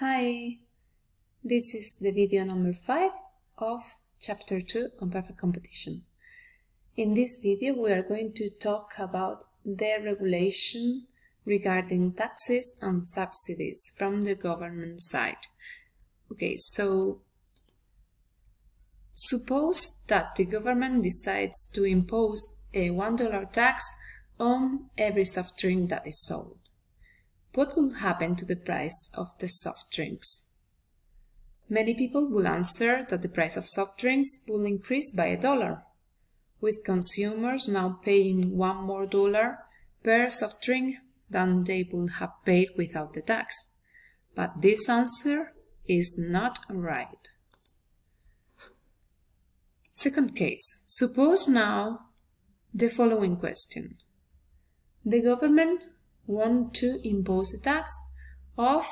Hi, this is the video number 5 of chapter 2 on perfect competition. In this video we are going to talk about the regulation regarding taxes and subsidies from the government side. Okay, so suppose that the government decides to impose a $1 tax on every soft drink that is sold. What will happen to the price of the soft drinks? Many people will answer that the price of soft drinks will increase by a dollar, with consumers now paying one more dollar per soft drink than they would have paid without the tax. But this answer is not right. Second case. Suppose now the following question. The government want to impose a tax of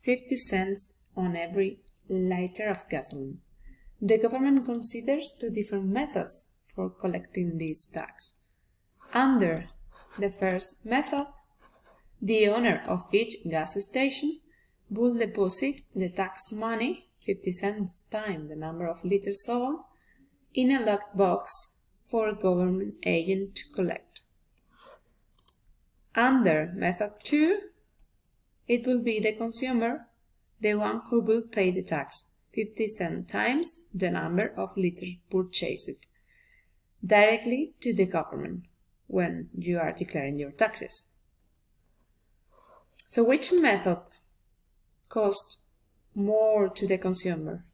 50 cents on every liter of gasoline. The government considers two different methods for collecting this tax. Under the first method, the owner of each gas station will deposit the tax money, 50 cents times the number of liters sold, in a locked box for a government agent to collect. Under method 2, it will be the consumer, the one who will pay the tax, 50 cents times the number of liters purchased, directly to the government when you are declaring your taxes. So which method costs more to the consumer?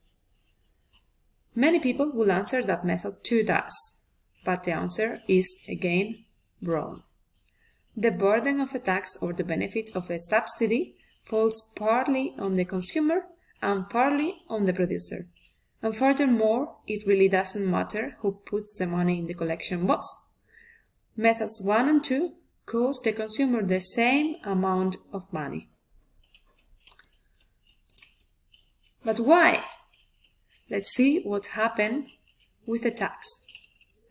Many people will answer that method 2 does, but the answer is again wrong. The burden of a tax or the benefit of a subsidy falls partly on the consumer and partly on the producer. And furthermore, it really doesn't matter who puts the money in the collection box. Methods 1 and 2 cost the consumer the same amount of money. But why? Let's see what happened with the tax.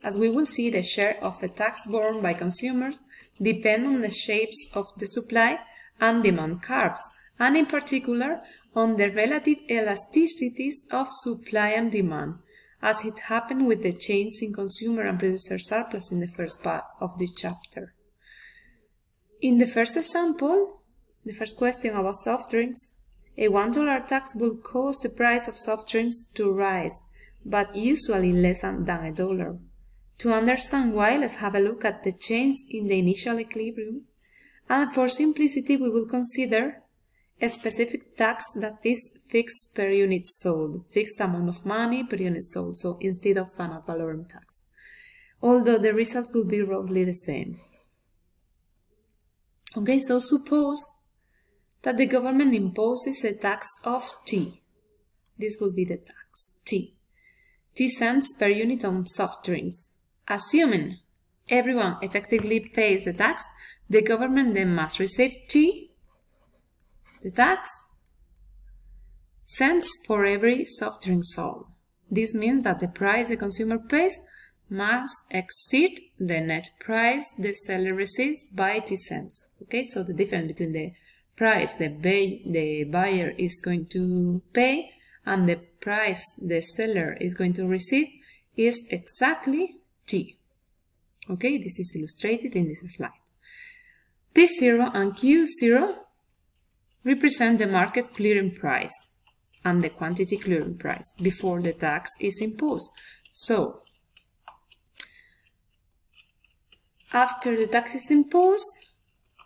As we will see, the share of a tax borne by consumers depend on the shapes of the supply and demand curves, and in particular on the relative elasticities of supply and demand, as it happened with the change in consumer and producer surplus in the first part of the chapter. In the first example, the first question about soft drinks, a $1 tax will cause the price of soft drinks to rise, but usually less than a dollar. To understand why, let's have a look at the change in the initial equilibrium. And for simplicity, we will consider a specific tax that is fixed per unit sold, fixed amount of money per unit sold, so instead of an ad valorem tax. Although the results will be roughly the same. Okay, so suppose that the government imposes a tax of T. This will be the tax, T. T cents per unit on soft drinks. Assuming everyone effectively pays the tax, the government then must receive T, the tax, cents for every soft drink sold. This means that the price the consumer pays must exceed the net price the seller receives by T cents. Okay, so the difference between the price the, buy, the buyer is going to pay and the price the seller is going to receive is exactly T. Okay, this is illustrated in this slide. P0 and Q0 represent the market clearing price and the quantity clearing price before the tax is imposed. So, after the tax is imposed,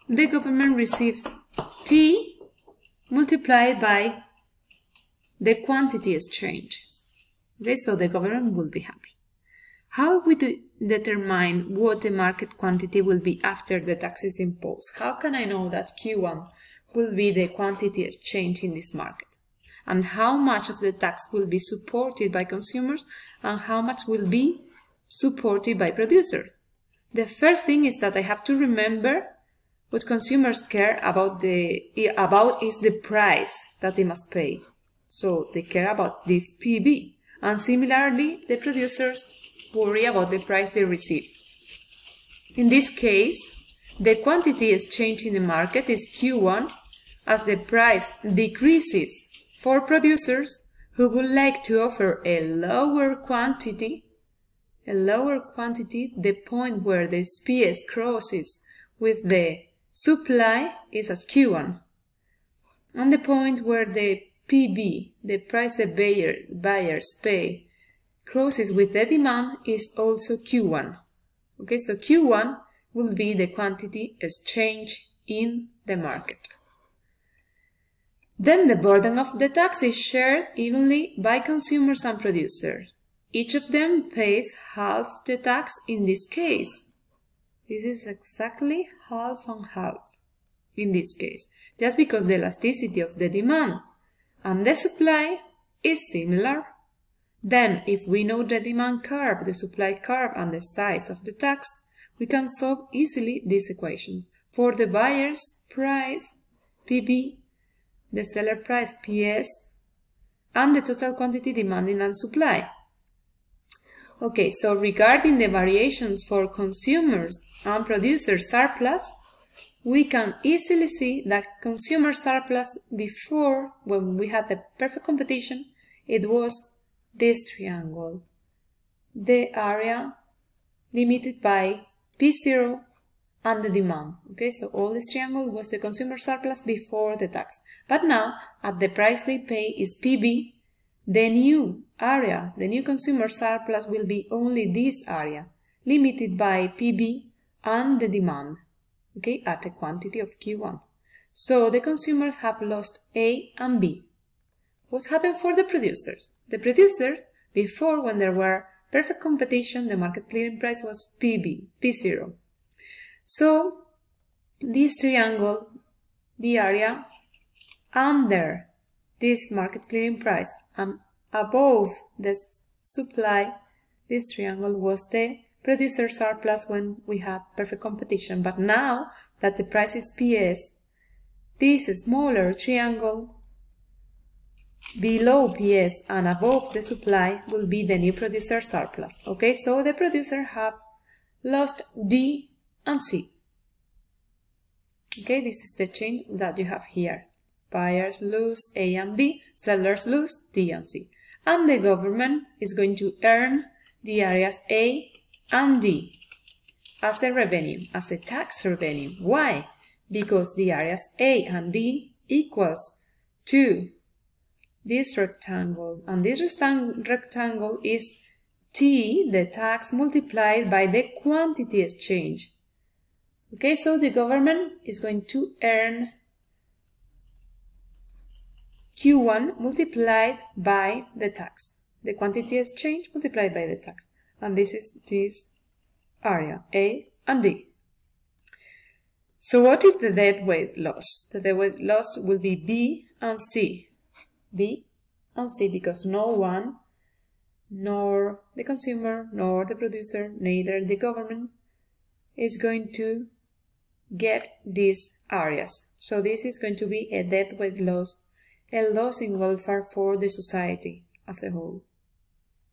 the government receives T multiplied by the quantity exchange. Okay, so the government will be happy. How we determine what the market quantity will be after the tax is imposed? How can I know that Q1 will be the quantity exchange in this market? And how much of the tax will be supported by consumers and how much will be supported by producers? The first thing is that I have to remember what consumers care about the about is the price that they must pay. So they care about this PB. And similarly, the producers worry about the price they receive. In this case, the quantity exchanged in the market is Q1 as the price decreases for producers who would like to offer a lower quantity, a lower quantity, the point where the PS crosses with the supply is at Q1. And the point where the PB, the price the buyer, buyers pay, crosses with the demand is also Q1. Okay, so Q1 will be the quantity exchange in the market. Then the burden of the tax is shared evenly by consumers and producers. Each of them pays half the tax in this case. This is exactly half and half in this case, just because the elasticity of the demand and the supply is similar. Then, if we know the demand curve, the supply curve, and the size of the tax, we can solve easily these equations. For the buyer's price, PB, the seller price, PS, and the total quantity demanded and supply. Okay, so regarding the variations for consumers and producers surplus, we can easily see that consumer surplus before, when we had the perfect competition, it was this triangle. The area limited by P0 and the demand. Okay, so all this triangle was the consumer surplus before the tax. But now, at the price they pay is PB, the new area, the new consumer surplus will be only this area, limited by PB and the demand okay, at a quantity of Q1. So the consumers have lost A and B. What happened for the producers? The producer, before when there were perfect competition, the market clearing price was PB, P0. So this triangle, the area under this market clearing price and above the supply, this triangle was the producer surplus when we had perfect competition. But now that the price is PS, this smaller triangle below PS and above the supply will be the new producer surplus. Okay, so the producer have lost D and C. Okay, this is the change that you have here. Buyers lose A and B, sellers lose D and C. And the government is going to earn the areas A and D as a revenue, as a tax revenue. Why? Because the areas A and D equals to this rectangle, and this rectangle is T, the tax, multiplied by the quantity exchange. Okay, so the government is going to earn Q1 multiplied by the tax. The quantity exchange multiplied by the tax and this is this area, A and D. So what is the dead weight loss? The dead weight loss will be B and C. B and C because no one, nor the consumer, nor the producer, neither the government is going to get these areas. So this is going to be a deadweight loss, a loss in welfare for the society as a whole.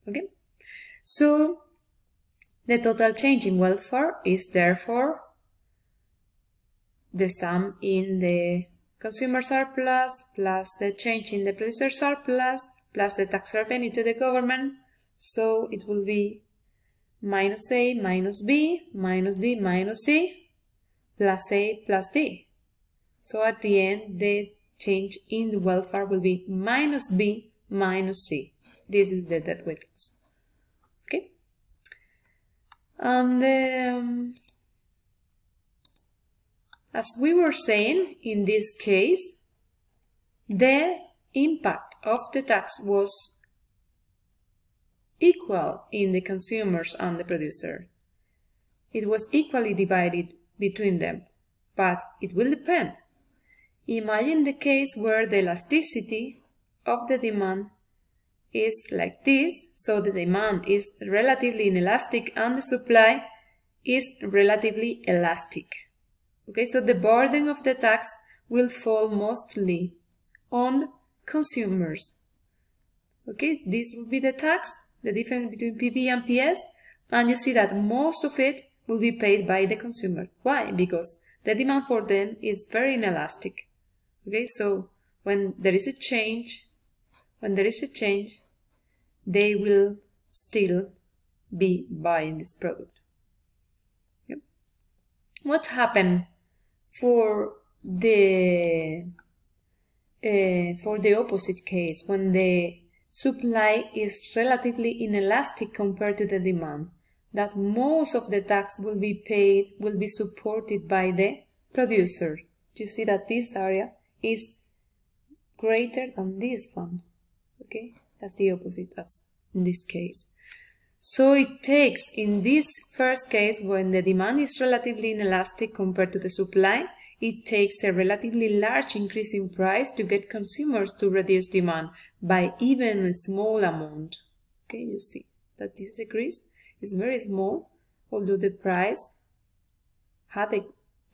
Okay? So the total change in welfare is therefore the sum in the consumer surplus plus the change in the producer surplus plus the tax revenue to the government. So it will be minus A minus B minus D minus C plus A plus D. So at the end, the change in the welfare will be minus B minus C. This is the deadweight loss. Okay. And um, as we were saying, in this case, the impact of the tax was equal in the consumers and the producer. It was equally divided between them, but it will depend. Imagine the case where the elasticity of the demand is like this, so the demand is relatively inelastic and the supply is relatively elastic. Okay, so the burden of the tax will fall mostly on consumers. Okay, this will be the tax, the difference between PB and PS, and you see that most of it will be paid by the consumer. Why? Because the demand for them is very inelastic. Okay, so when there is a change, when there is a change, they will still be buying this product. Yep. What happened for the uh, for the opposite case when the supply is relatively inelastic compared to the demand? That most of the tax will be paid, will be supported by the producer. You see that this area is greater than this one. Okay, that's the opposite. That's in this case. So it takes, in this first case, when the demand is relatively inelastic compared to the supply, it takes a relatively large increase in price to get consumers to reduce demand by even a small amount. Okay, you see that this decrease is very small, although the price had a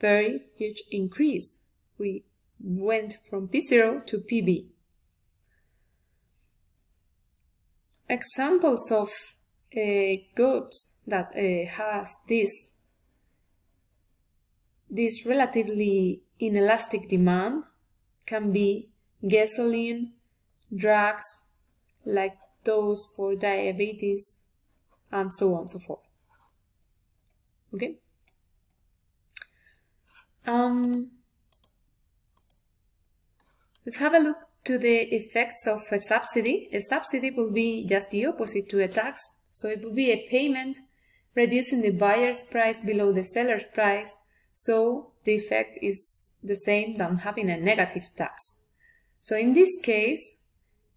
very huge increase. We went from P0 to PB. Examples of goods that uh, has this this relatively inelastic demand can be gasoline, drugs like those for diabetes, and so on and so forth. Okay? Um, let's have a look to the effects of a subsidy. A subsidy will be just the opposite to a tax, so it will be a payment reducing the buyer's price below the seller's price, so the effect is the same than having a negative tax. So in this case,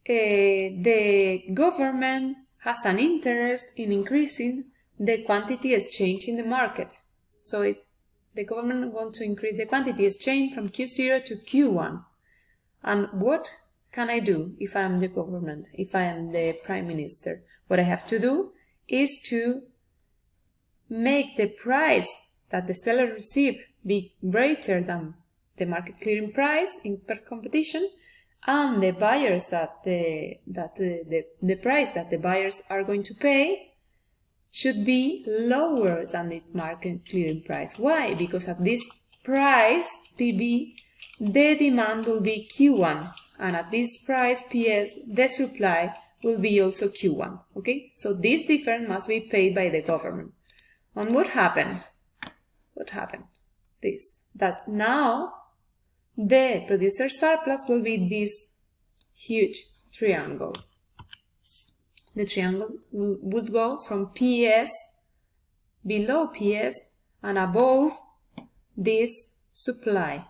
uh, the government has an interest in increasing the quantity exchanged in the market. So it, the government wants to increase the quantity exchanged from Q0 to Q1. And what can I do if I am the government, if I am the prime minister? What I have to do is to make the price that the seller receive be greater than the market clearing price in per competition and the buyers that the that the, the, the price that the buyers are going to pay should be lower than the market clearing price. Why? Because at this price, PB, the demand will be Q1, and at this price, PS, the supply will be also Q1. Okay, so this difference must be paid by the government. And what happened? What happened? This that now the producer surplus will be this huge triangle. The triangle would go from PS, below PS, and above this supply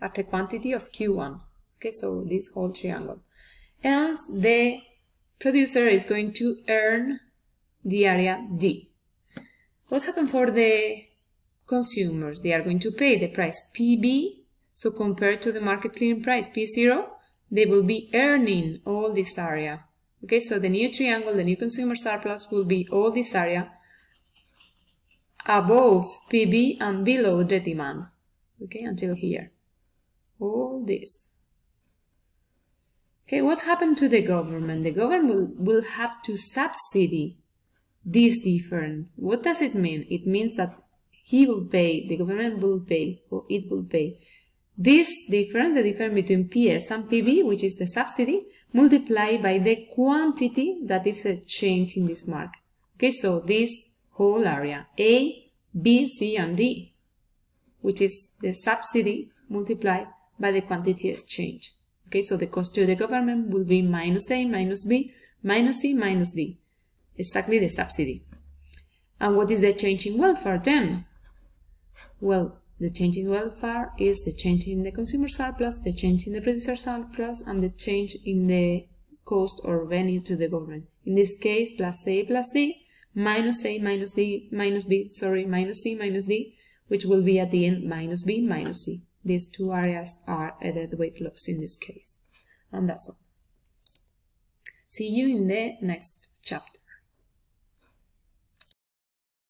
at a quantity of Q1. Okay, so this whole triangle. And the producer is going to earn the area D. What happened for the consumers? They are going to pay the price PB so compared to the market clearing price P0, they will be earning all this area. Okay, so the new triangle, the new consumer surplus will be all this area above PB and below the demand. Okay, until here. All this. Okay, what happened to the government? The government will, will have to subsidy this difference. What does it mean? It means that he will pay, the government will pay, or it will pay this difference, the difference between PS and PB, which is the subsidy, multiplied by the quantity that is exchanged in this market. Okay, so this whole area, A, B, C, and D, which is the subsidy multiplied by the quantity exchange. Okay, so the cost to the government will be minus A minus B minus C minus D, exactly the subsidy. And what is the change in welfare then? Well, the change in welfare is the change in the consumer surplus, the change in the producer surplus, and the change in the cost or revenue to the government. In this case, plus A plus D, minus A minus D, minus B, sorry, minus C minus D, which will be at the end minus B minus C. These two areas are added weight loss in this case. And that's all. See you in the next chapter.